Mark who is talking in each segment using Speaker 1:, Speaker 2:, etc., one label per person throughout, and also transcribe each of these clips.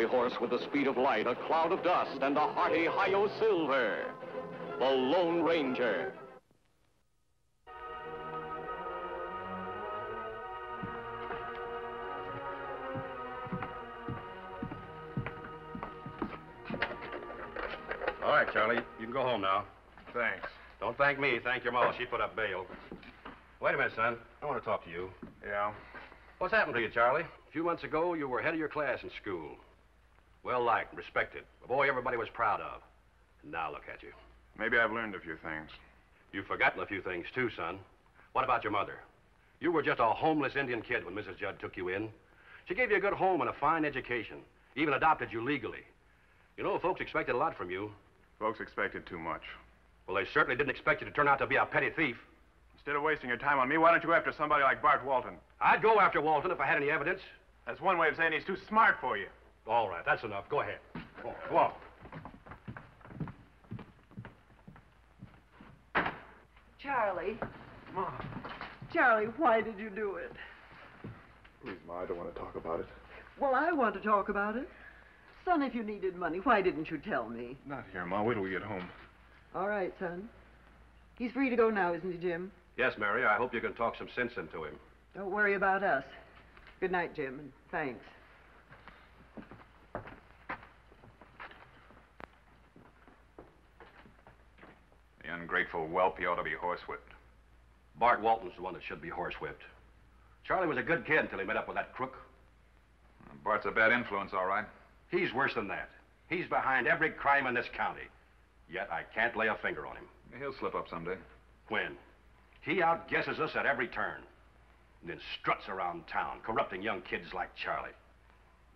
Speaker 1: fiery horse with the speed of light, a cloud of dust, and a hearty Hi-Yo Silver. The Lone Ranger.
Speaker 2: All right, Charlie. You can go home now.
Speaker 3: Thanks.
Speaker 2: Don't thank me. Thank your mother. She put up bail. Wait a minute, son. I want to talk to you.
Speaker 3: Yeah?
Speaker 2: What's happened to you, Charlie? A few months ago, you were head of your class in school. Well liked, respected. A boy everybody was proud of. And now look at you.
Speaker 3: Maybe I've learned a few things.
Speaker 2: You've forgotten a few things, too, son. What about your mother? You were just a homeless Indian kid when Mrs. Judd took you in. She gave you a good home and a fine education, even adopted you legally. You know, folks expected a lot from you.
Speaker 3: Folks expected too much.
Speaker 2: Well, they certainly didn't expect you to turn out to be a petty thief.
Speaker 3: Instead of wasting your time on me, why don't you go after somebody like Bart Walton?
Speaker 2: I'd go after Walton if I had any evidence.
Speaker 3: That's one way of saying he's too smart for you.
Speaker 2: All right, that's enough. Go ahead. Go on. Go on.
Speaker 4: Charlie.
Speaker 3: Mom.
Speaker 4: Charlie, why did you do it?
Speaker 3: Please, Ma, I don't want to talk about it.
Speaker 4: Well, I want to talk about it. Son, if you needed money, why didn't you tell me?
Speaker 3: Not here, Ma. Wait till we get home.
Speaker 4: All right, son. He's free to go now, isn't he, Jim?
Speaker 2: Yes, Mary, I hope you can talk some sense into him.
Speaker 4: Don't worry about us. Good night, Jim, and thanks.
Speaker 3: Ungrateful whelp, he ought to be horsewhipped.
Speaker 2: Bart Walton's the one that should be horsewhipped. Charlie was a good kid until he met up with that crook.
Speaker 3: Bart's a bad influence, all right.
Speaker 2: He's worse than that. He's behind every crime in this county. Yet I can't lay a finger on him.
Speaker 3: He'll slip up someday.
Speaker 2: When? He outguesses us at every turn. And then struts around town, corrupting young kids like Charlie.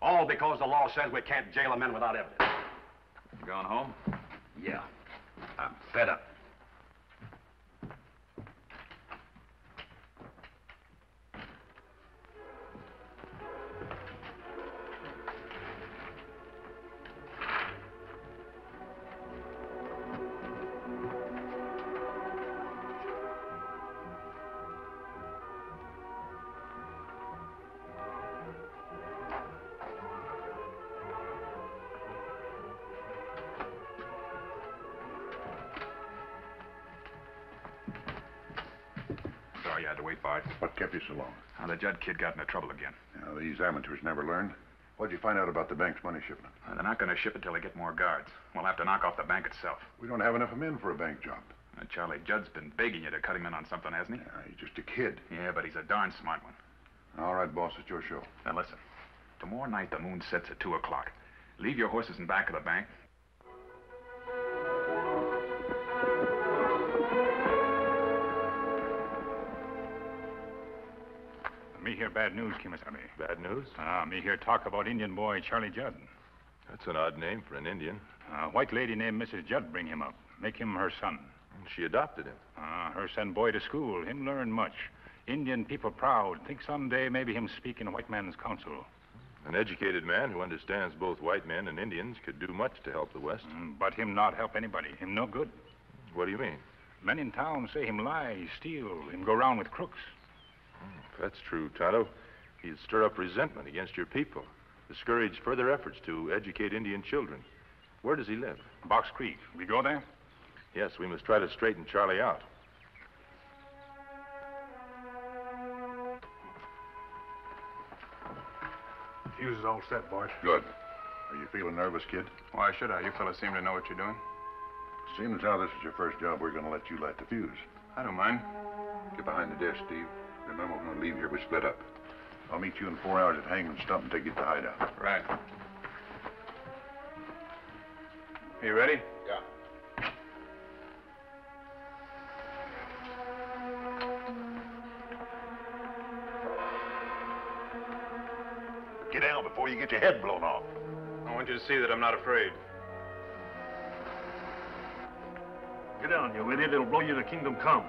Speaker 2: All because the law says we can't jail a man without evidence.
Speaker 3: You going home?
Speaker 2: Yeah. I'm fed up.
Speaker 3: Had to wait, Bart.
Speaker 5: What kept you so long?
Speaker 3: Now, the Judd kid got into trouble again.
Speaker 5: Now, these amateurs never learn. What'd you find out about the bank's money shipment?
Speaker 3: They're not going to ship it till they get more guards. We'll have to knock off the bank itself.
Speaker 5: We don't have enough men for a bank job.
Speaker 3: Charlie Judd's been begging you to cut him in on something, hasn't he?
Speaker 5: Yeah, he's just a kid.
Speaker 3: Yeah, but he's a darn smart one.
Speaker 5: All right, boss, it's your show.
Speaker 3: Now, listen. Tomorrow night, the moon sets at 2 o'clock. Leave your horses in back of the bank.
Speaker 6: Me hear bad news, Kemo Sabe.
Speaker 7: Bad news?
Speaker 6: Ah, me hear talk about Indian boy Charlie Judd.
Speaker 7: That's an odd name for an Indian.
Speaker 6: A white lady named Mrs. Judd bring him up. Make him her son.
Speaker 7: She adopted him.
Speaker 6: Ah, her send boy to school. Him learn much. Indian people proud. Think someday maybe him speak in a white man's council.
Speaker 7: An educated man who understands both white men and Indians could do much to help the West.
Speaker 6: Mm, But him not help anybody. Him no good.
Speaker 7: What do you mean?
Speaker 6: Men in town say him lie, steal, him go round with crooks.
Speaker 7: If that's true, Tonto, he'd stir up resentment against your people, discourage further efforts to educate Indian children. Where does he live?
Speaker 6: Box Creek. We go there?
Speaker 7: Yes, we must try to straighten Charlie out.
Speaker 6: Fuse is all set, Bart.
Speaker 5: Good. Are you feeling nervous, kid?
Speaker 3: Why should I? You fellas seem to know what you're doing.
Speaker 5: Seeing as how this is your first job, we're going to let you light the fuse.
Speaker 3: I don't mind.
Speaker 5: Get behind the desk, Steve. Remember, we're going to leave here. We split up. I'll meet you in four hours at Hangman Stump and take you to the hideout.
Speaker 3: Right. You ready?
Speaker 5: Yeah. Get down before you get your head blown off.
Speaker 3: I want you to see that I'm not afraid.
Speaker 6: Get down, you idiot. It'll blow you to kingdom come.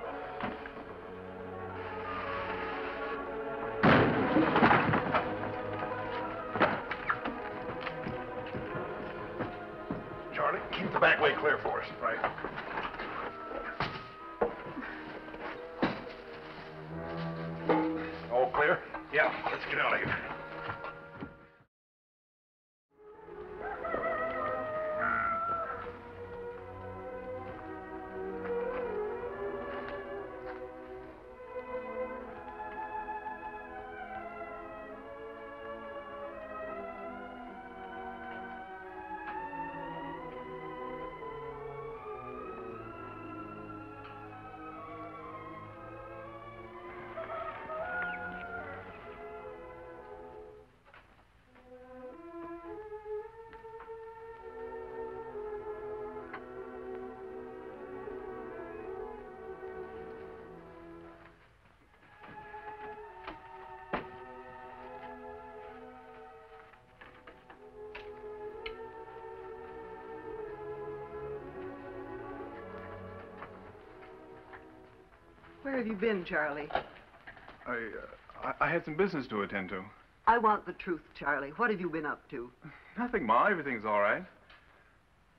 Speaker 4: Where have you been, Charlie?
Speaker 8: I, uh, I, I had some business to attend to.
Speaker 4: I want the truth, Charlie. What have you been up to?
Speaker 8: Nothing, Ma. Everything's all right.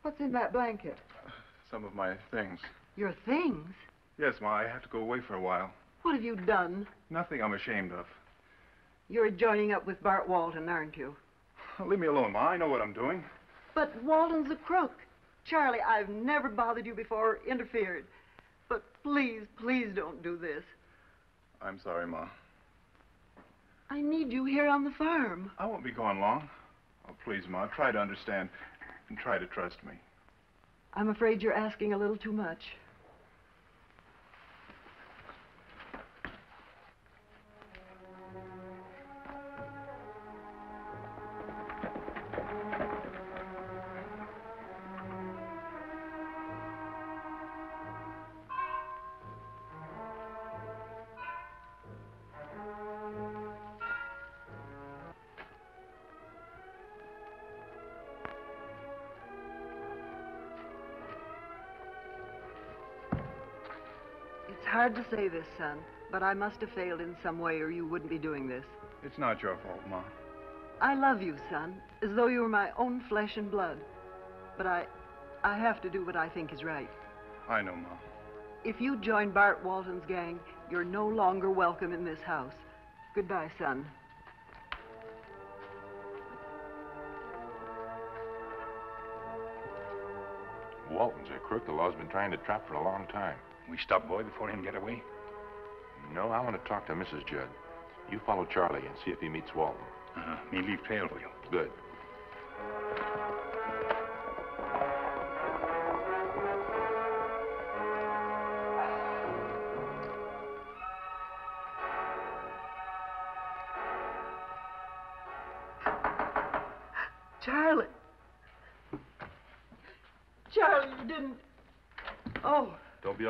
Speaker 4: What's in that blanket?
Speaker 8: Some of my things.
Speaker 4: Your things?
Speaker 8: Yes, Ma, I have to go away for a while.
Speaker 4: What have you done?
Speaker 8: Nothing I'm ashamed of.
Speaker 4: You're joining up with Bart Walton, aren't you?
Speaker 8: Leave me alone, Ma. I know what I'm doing.
Speaker 4: But Walton's a crook. Charlie, I've never bothered you before or interfered. But please, please don't do this.
Speaker 8: I'm sorry, Ma.
Speaker 4: I need you here on the farm.
Speaker 8: I won't be gone long. Oh, please, Ma, try to understand and try to trust me.
Speaker 4: I'm afraid you're asking a little too much. Hard to say this, son, but I must have failed in some way or you wouldn't be doing this.
Speaker 8: It's not your fault, Ma.
Speaker 4: I love you, son, as though you were my own flesh and blood. But I I have to do what I think is right.
Speaker 8: I know, Ma.
Speaker 4: If you join Bart Walton's gang, you're no longer welcome in this house. Goodbye, son.
Speaker 7: Walton's a crook the law's been trying to trap for a long time.
Speaker 6: We stop Boy before him get away?
Speaker 7: No, I want to talk to Mrs. Judd. You follow Charlie and see if he meets Walton.
Speaker 6: Uh, me leave trail for you.
Speaker 7: Good.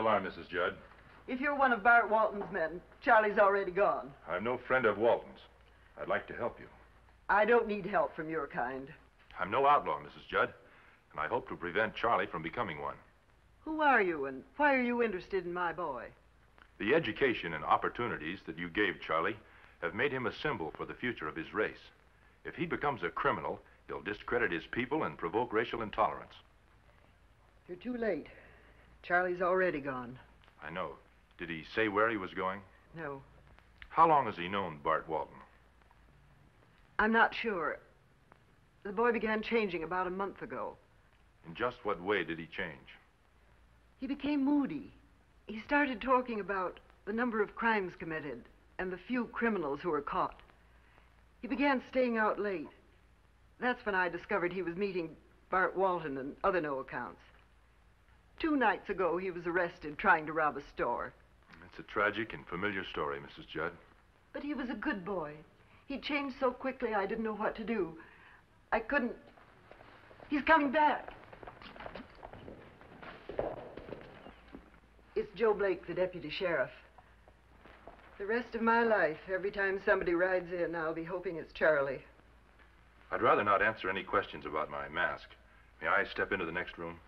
Speaker 7: Be alarmed, Mrs. Judd.
Speaker 4: if you're one of Bart Walton's men, Charlie's already gone.
Speaker 7: I'm no friend of Walton's. I'd like to help you.
Speaker 4: I don't need help from your kind.
Speaker 7: I'm no outlaw, Mrs. Judd, and I hope to prevent Charlie from becoming one.
Speaker 4: Who are you and why are you interested in my boy?
Speaker 7: The education and opportunities that you gave Charlie have made him a symbol for the future of his race. If he becomes a criminal, he'll discredit his people and provoke racial intolerance.
Speaker 4: You're too late. Charlie's already gone.
Speaker 7: I know. Did he say where he was going?
Speaker 4: No,
Speaker 7: How long has he known Bart Walton?
Speaker 4: I'm not sure. The boy began changing about a month ago.
Speaker 7: In just what way did he change?
Speaker 4: He became moody. He started talking about the number of crimes committed and the few criminals who were caught. He began staying out late. That's when I discovered he was meeting Bart Walton and other no accounts. Two nights ago, he was arrested trying to rob a store.
Speaker 7: It's a tragic and familiar story, Mrs. Judd.
Speaker 4: But he was a good boy. He changed so quickly I didn't know what to do. I couldn't. He's coming back. It's Joe Blake, the deputy sheriff. The rest of my life, every time somebody rides in, I'll be hoping it's Charlie.
Speaker 7: I'd rather not answer any questions about my mask. May I step into the next room?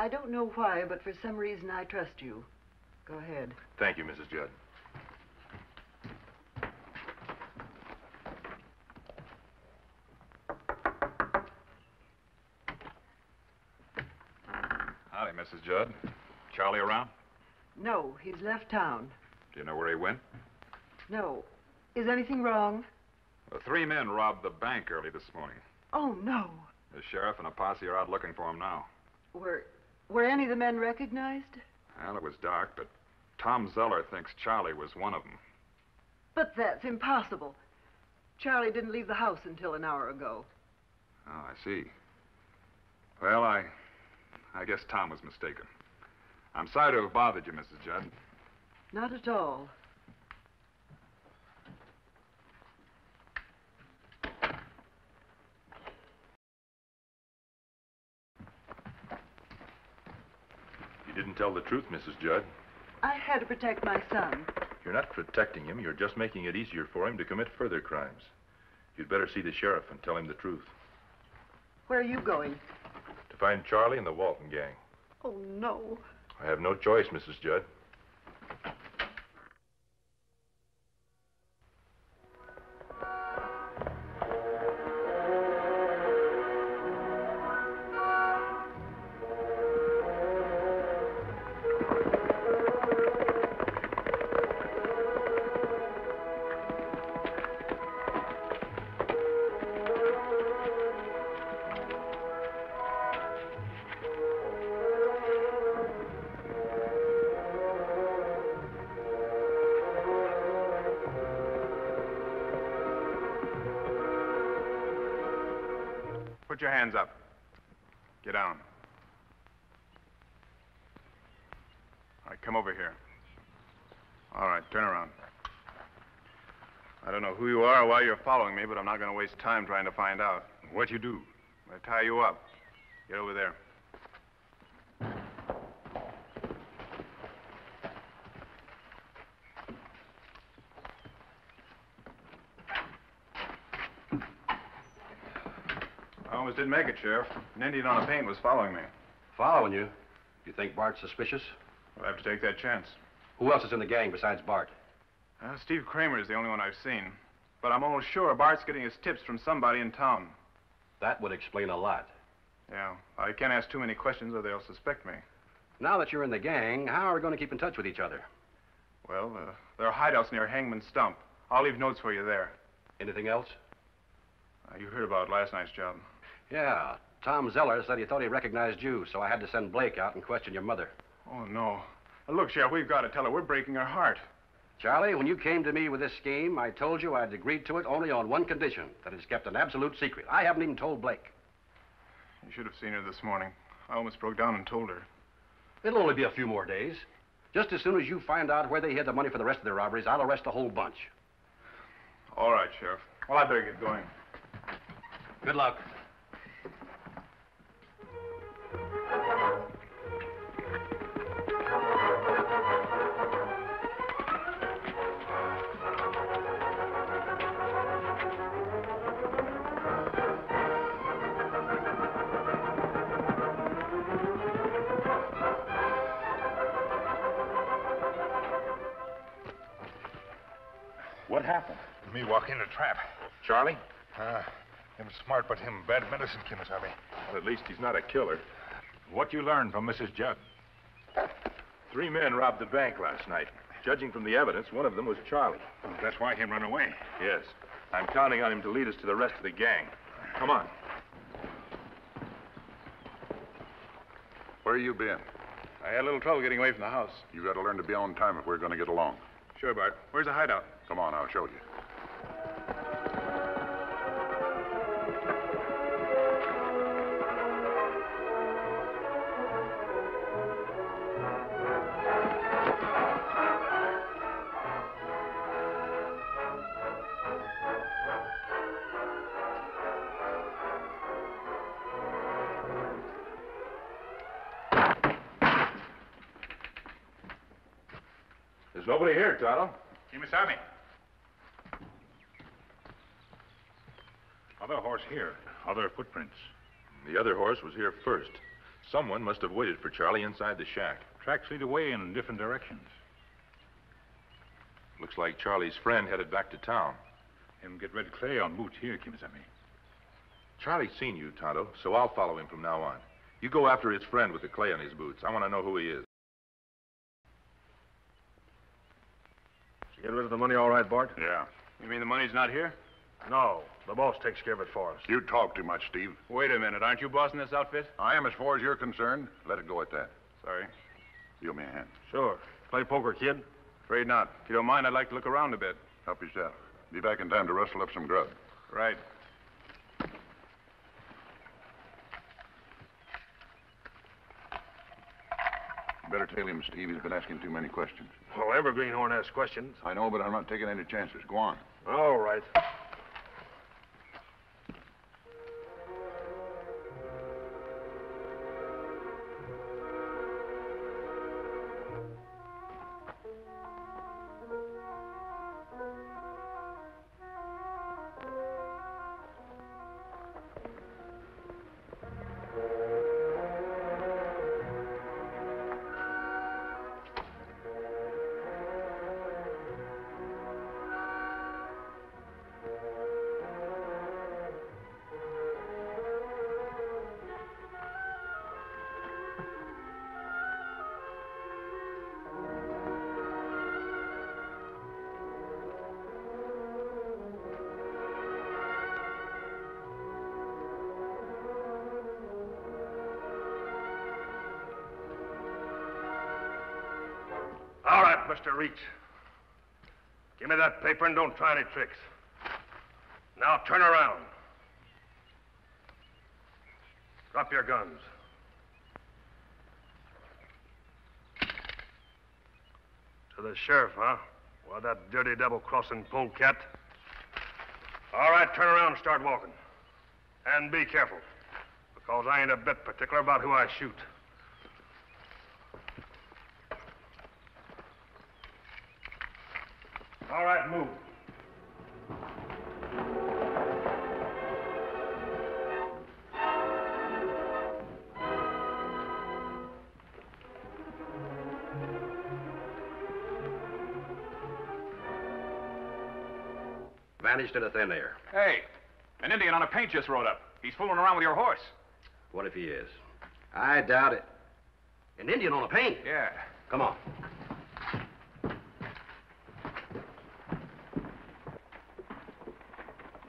Speaker 4: I don't know why, but for some reason I trust you. Go ahead.
Speaker 7: Thank you, Mrs. Judd.
Speaker 9: Howdy, Mrs. Judd. Charlie around?
Speaker 4: No, he's left town.
Speaker 9: Do you know where he went?
Speaker 4: No. Is anything wrong?
Speaker 9: The three men robbed the bank early this morning.
Speaker 4: Oh, no.
Speaker 9: The sheriff and a posse are out looking for him now.
Speaker 4: Were, were any of the men recognized?
Speaker 9: Well, it was dark, but Tom Zeller thinks Charlie was one of them.
Speaker 4: But that's impossible. Charlie didn't leave the house until an hour ago.
Speaker 9: Oh, I see. Well, I. I guess Tom was mistaken. I'm sorry to have bothered you, Mrs. Judd.
Speaker 4: Not at all.
Speaker 7: Tell the truth, Mrs. Judd.
Speaker 4: I had to protect my son.
Speaker 7: You're not protecting him. You're just making it easier for him to commit further crimes. You'd better see the sheriff and tell him the truth.
Speaker 4: Where are you going?
Speaker 7: To find Charlie and the Walton gang.
Speaker 4: Oh, no.
Speaker 7: I have no choice, Mrs. Judd.
Speaker 8: Put your hands up. Get down. All right, come over here. All right, turn around. I don't know who you are or why you're following me, but I'm not going to waste time trying to find out.
Speaker 6: What you do?
Speaker 8: I'm going to tie you up. Get over there. Almost didn't make it, Sheriff. An Indian on a paint was following me.
Speaker 2: Following you? You think Bart's suspicious?
Speaker 8: We'll have to take that chance.
Speaker 2: Who else is in the gang besides Bart?
Speaker 8: Uh, Steve Kramer is the only one I've seen. But I'm almost sure Bart's getting his tips from somebody in town.
Speaker 2: That would explain a lot.
Speaker 8: Yeah, I can't ask too many questions or they'll suspect me.
Speaker 2: Now that you're in the gang, how are we going to keep in touch with each other?
Speaker 8: Well, uh, there are hideouts near Hangman's Stump. I'll leave notes for you there.
Speaker 2: Anything else?
Speaker 8: Uh, you heard about last night's job.
Speaker 2: Yeah. Tom Zeller said he thought he recognized you, so I had to send Blake out and question your mother.
Speaker 8: Oh, no. Look, Sheriff, we've got to tell her we're breaking her heart.
Speaker 2: Charlie, when you came to me with this scheme, I told you I'd agreed to it only on one condition that it's kept an absolute secret. I haven't even told Blake.
Speaker 8: You should have seen her this morning. I almost broke down and told her.
Speaker 2: It'll only be a few more days. Just as soon as you find out where they hid the money for the rest of their robberies, I'll arrest the whole bunch.
Speaker 8: All right, Sheriff. Well, I better get going.
Speaker 2: Good luck.
Speaker 6: Me walk in a trap.
Speaker 7: Charlie?
Speaker 6: Ah, him smart, but him bad medicine, Kemo Sabe.
Speaker 7: Well, at least he's not a killer.
Speaker 6: What you learned from Mrs. Judd?
Speaker 7: Three men robbed the bank last night. Judging from the evidence, one of them was Charlie.
Speaker 6: That's why him run away.
Speaker 7: Yes. I'm counting on him to lead us to the rest of the gang. Come on.
Speaker 5: Where you been?
Speaker 8: I had a little trouble getting away from the house.
Speaker 5: You got to learn to be on time if we're going to get along.
Speaker 8: Sure, Bart. Where's the hideout?
Speaker 5: Come on, I'll show you.
Speaker 7: Kemo
Speaker 6: Sabe. Other horse here. Other footprints.
Speaker 7: The other horse was here first. Someone must have waited for Charlie inside the shack.
Speaker 6: Tracks lead away in different directions.
Speaker 7: Looks like Charlie's friend headed back to town.
Speaker 6: Him get red clay on boot here, Kemo Sabe.
Speaker 7: Charlie's seen you, Tonto, so I'll follow him from now on. You go after his friend with the clay on his boots. I want to know who he is.
Speaker 10: Did you get rid of the money all right, Bart?
Speaker 5: Yeah.
Speaker 8: You mean the money's not here?
Speaker 10: No. The boss takes care of it for us.
Speaker 5: You talk too much, Steve.
Speaker 8: Wait a minute. Aren't you bossing this outfit?
Speaker 5: I am as far as you're concerned. Let it go at that.
Speaker 8: Sorry.
Speaker 5: Deal me a hand.
Speaker 10: Sure. Play poker, kid?
Speaker 8: Afraid not. If you don't mind, I'd like to look around a bit.
Speaker 5: Help yourself. Be back in time to rustle up some grub.
Speaker 8: Right.
Speaker 5: Better tell him, Steve. He's been asking too many questions.
Speaker 10: Well, every greenhorn asks questions.
Speaker 5: I know, but I'm not taking any chances. Go on.
Speaker 10: All right. Mr. Reach. Give me that paper and don't try any tricks. Now turn around. Drop your guns. To the sheriff, huh? Well, that dirty double-crossing polecat. All right, turn around and start walking. And be careful, because I ain't a bit particular about who I shoot. All right, move.
Speaker 2: Vanished into thin air.
Speaker 9: Hey, an Indian on a paint just rode up. He's fooling around with your horse.
Speaker 2: What if he is? I doubt it. An Indian on a paint?
Speaker 9: Yeah.
Speaker 2: Come on.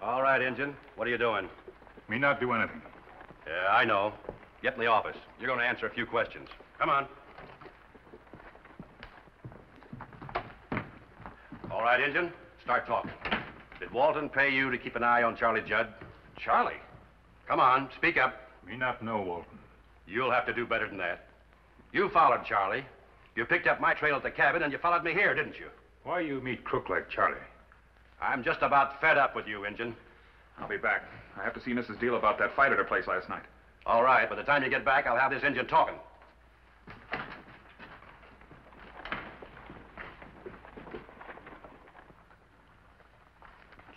Speaker 2: All right, Injun. What are you doing?
Speaker 6: Me not do anything.
Speaker 2: Yeah, I know. Get in the office. You're going to answer a few questions. Come on. All right, Injun. Start talking. Did Walton pay you to keep an eye on Charlie Judd?
Speaker 9: Charlie?
Speaker 2: Come on, speak up.
Speaker 6: Me not know, Walton.
Speaker 2: You'll have to do better than that. You followed Charlie. You picked up my trail at the cabin and you followed me here, didn't you?
Speaker 6: Why you meet crook like Charlie?
Speaker 2: I'm just about fed up with you, Injun.
Speaker 9: I'll be back. I have to see Mrs. Deal about that fight at her place last night.
Speaker 2: All right, by the time you get back, I'll have this Injun talking.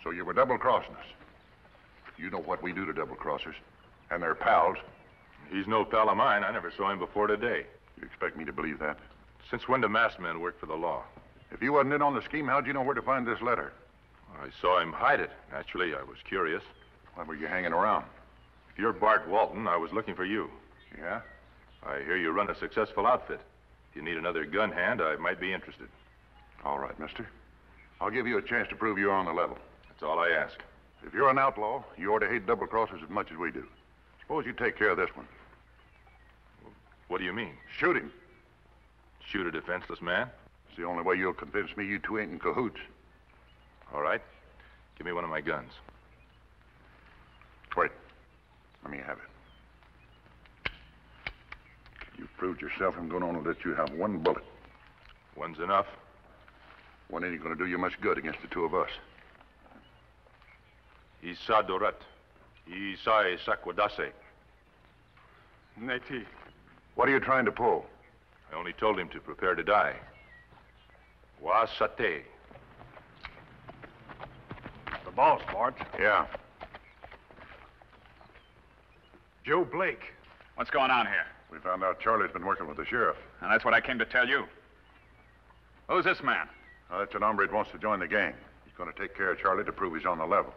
Speaker 5: So you were double-crossing us. You know what we do to double-crossers. And they're pals.
Speaker 7: He's no pal of mine. I never saw him before today.
Speaker 5: You expect me to believe that?
Speaker 7: Since when do masked men work for the law?
Speaker 5: If you wasn't in on the scheme, how'd you know where to find this letter?
Speaker 7: I saw him hide it. Naturally, I was curious.
Speaker 5: Why were you hanging around?
Speaker 7: If you're Bart Walton, I was looking for you.
Speaker 5: Yeah?
Speaker 7: I hear you run a successful outfit. If you need another gun hand, I might be interested.
Speaker 5: All right, mister. I'll give you a chance to prove you're on the level.
Speaker 7: That's all I ask.
Speaker 5: If you're an outlaw, you ought to hate double-crossers as much as we do. Suppose you take care of this one.
Speaker 7: What do you mean?
Speaker 5: Shoot him.
Speaker 7: Shoot a defenseless man?
Speaker 5: It's the only way you'll convince me you two ain't in cahoots.
Speaker 7: All right. Give me one of my guns.
Speaker 5: Wait. Let me have it. You've proved yourself. I'm going to only let you have one bullet.
Speaker 7: One's enough.
Speaker 5: One ain't going to do you much good against the two of us.
Speaker 7: Isa Doret. Isa Sakwadase.
Speaker 9: Neti.
Speaker 5: What are you trying to pull?
Speaker 7: I only told him to prepare to die. Wasate.
Speaker 10: The boss, Bart.
Speaker 5: Yeah.
Speaker 10: Joe Blake.
Speaker 9: What's going on here?
Speaker 5: We found out Charlie's been working with the sheriff.
Speaker 9: And that's what I came to tell you. Who's this man?
Speaker 5: Now, that's an hombre that wants to join the gang. He's going to take care of Charlie to prove he's on the level.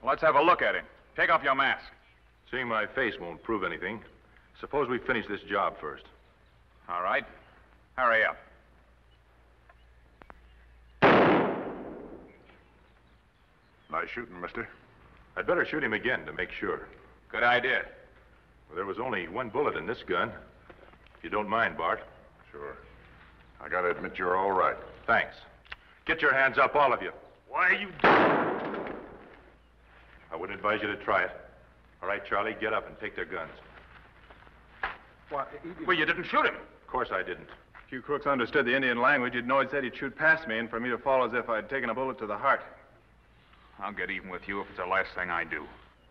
Speaker 9: Well, let's have a look at him. Take off your mask.
Speaker 7: Seeing my face won't prove anything. Suppose we finish this job first.
Speaker 9: All right. Hurry up.
Speaker 5: Nice shooting, mister.
Speaker 7: I'd better shoot him again to make sure.
Speaker 9: Good idea.
Speaker 7: Well, there was only one bullet in this gun. If you don't mind, Bart.
Speaker 5: Sure. I got to admit you're all right.
Speaker 7: Thanks. Get your hands up, all of you.
Speaker 10: Why are you...
Speaker 7: I wouldn't advise you to try it. All right, Charlie, get up and take their guns.
Speaker 9: Why, well, you didn't shoot him.
Speaker 7: Of course I didn't.
Speaker 8: If you crooks understood the Indian language, you'd know he said he'd shoot past me and for me to fall as if I'd taken a bullet to the heart.
Speaker 9: I'll get even with you if it's the last thing I do.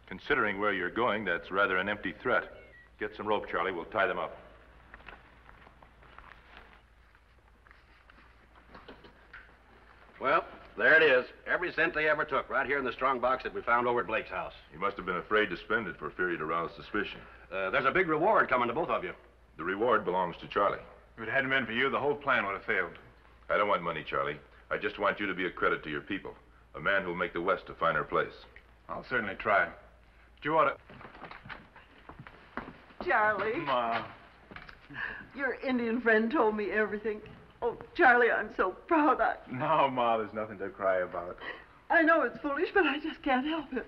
Speaker 7: Considering where you're going, that's rather an empty threat. Get some rope, Charlie. We'll tie them up.
Speaker 2: Well, there it is. Every cent they ever took, right here in the strong box that we found over at Blake's house.
Speaker 7: You must have been afraid to spend it for fear you'd arouse suspicion.
Speaker 2: Uh, there's a big reward coming to both of you.
Speaker 7: The reward belongs to Charlie.
Speaker 8: If it hadn't been for you, the whole plan would have failed.
Speaker 7: I don't want money, Charlie. I just want you to be a credit to your people. A man who'll make the West a finer place.
Speaker 8: I'll certainly try. But you ought to...
Speaker 4: Charlie,
Speaker 8: Ma.
Speaker 4: your Indian friend told me everything. Oh, Charlie, I'm so proud. I,
Speaker 8: No, Ma, there's nothing to cry about.
Speaker 4: I know it's foolish, but I just can't help it.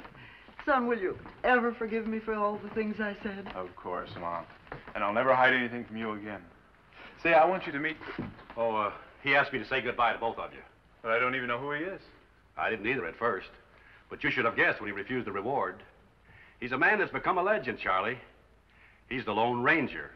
Speaker 4: Son, will you ever forgive me for all the things I said?
Speaker 8: Of course, Mom. And I'll never hide anything from you again. Say, I want you to meet...
Speaker 2: Oh, uh, he asked me to say goodbye to both of you.
Speaker 8: But I don't even know who he is.
Speaker 2: I didn't either at first. But you should have guessed when he refused the reward. He's a man that's become a legend, Charlie. He's the Lone Ranger.